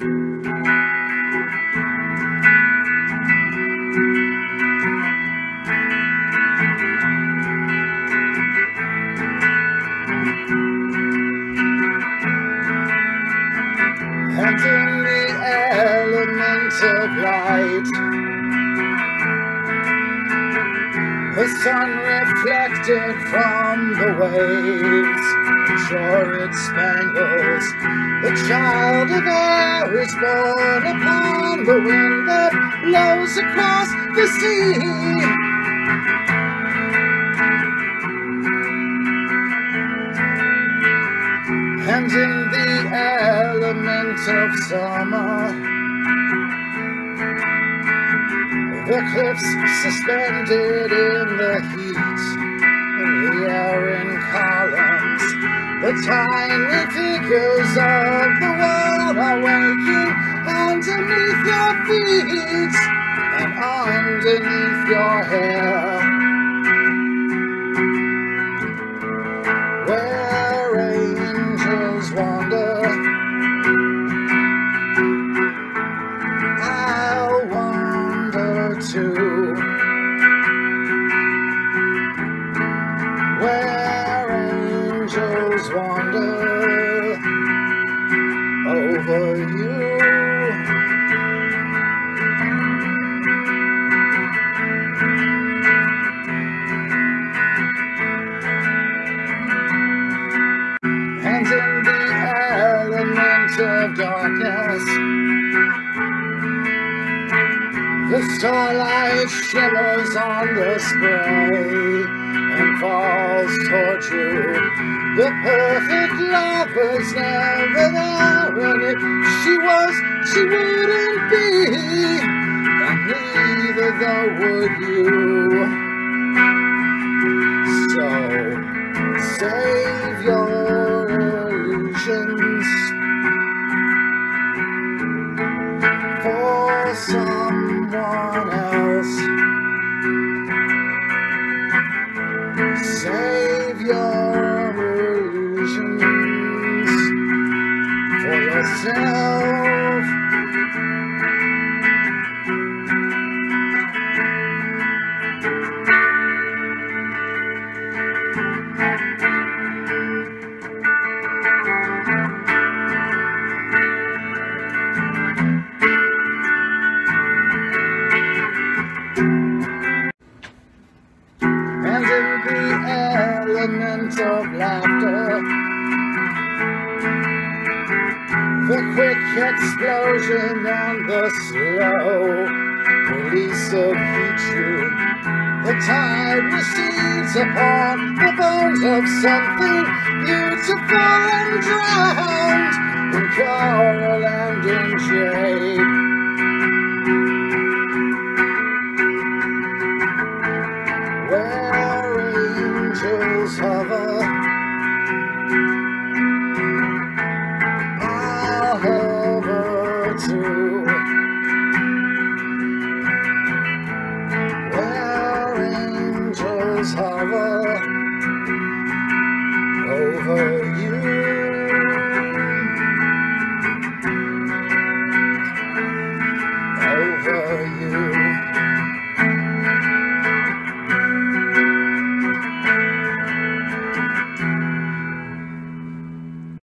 the element of light. The sun reflected from the waves, sure it spangles. The child of air is born upon the wind that blows across the sea. and in the element of summer. The cliffs suspended in the heat, the air in columns. The tiny figures of the feet and underneath your hair. Where angels wander, I'll wander too. Where angels wander over you. Of darkness. The starlight shimmers on the spray and falls toward you. The perfect love was never there, and if she was, she wouldn't be, and neither though would you. So save your illusions yourself. and in the element of laughter. Quick explosion and the slow release of heat The tide recedes upon the bones of something beautiful and dry. is horror over